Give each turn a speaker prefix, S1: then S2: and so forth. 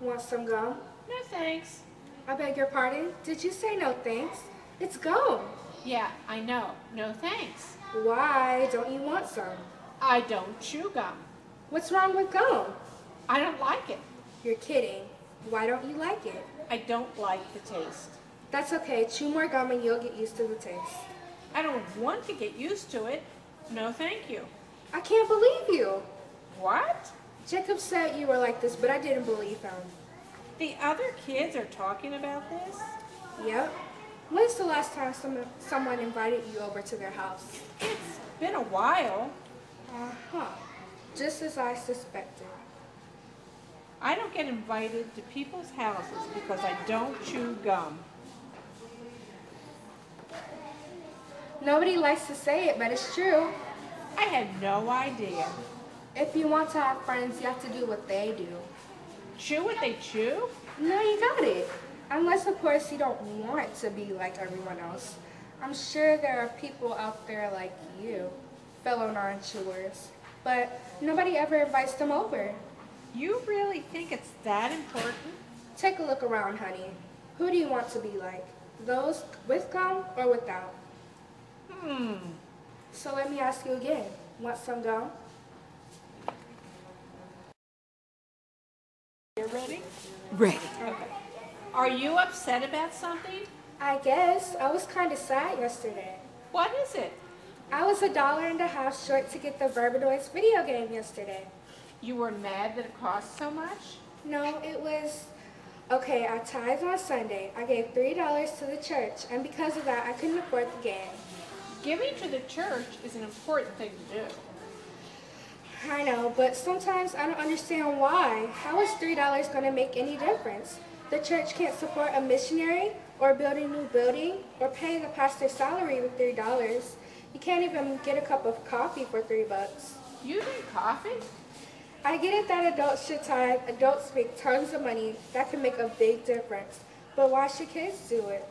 S1: Want some gum?
S2: No thanks.
S1: I beg your pardon? Did you say no thanks? It's gum.
S2: Yeah, I know. No thanks.
S1: Why don't you want some?
S2: I don't chew gum.
S1: What's wrong with gum?
S2: I don't like it.
S1: You're kidding. Why don't you like it?
S2: I don't like the taste.
S1: That's okay. Chew more gum and you'll get used to the taste.
S2: I don't want to get used to it. No thank you.
S1: I can't believe you.
S2: What?
S1: Jacob said you were like this, but I didn't believe him.
S2: The other kids are talking about this?
S1: Yep. When's the last time some, someone invited you over to their house?
S2: It's been a while.
S1: Uh-huh. Just as I suspected.
S2: I don't get invited to people's houses because I don't chew gum.
S1: Nobody likes to say it, but it's true.
S2: I had no idea.
S1: If you want to have friends, you have to do what they do.
S2: Chew what they chew?
S1: No, you got it. Unless, of course, you don't want to be like everyone else. I'm sure there are people out there like you, fellow non-chewers. But nobody ever invites them over.
S2: You really think it's that important?
S1: Take a look around, honey. Who do you want to be like? Those with gum or without?
S2: Hmm.
S1: So let me ask you again. Want some gum?
S2: You ready?
S3: Ready.
S2: Okay. Are you upset about something?
S1: I guess. I was kind of sad yesterday.
S2: What is it?
S1: I was a dollar and a half short to get the Verbanoids video game yesterday.
S2: You were mad that it cost so much?
S1: No, it was... Okay, I tithe on Sunday. I gave $3 to the church, and because of that, I couldn't afford the game.
S2: Giving to the church is an important thing to do.
S1: Know, but sometimes I don't understand why. How is $3 going to make any difference? The church can't support a missionary, or build a new building, or pay the pastor's salary with $3. You can't even get a cup of coffee for 3 bucks.
S2: You drink coffee?
S1: I get it that adults should tithe, adults make tons of money, that can make a big difference. But why should kids do it?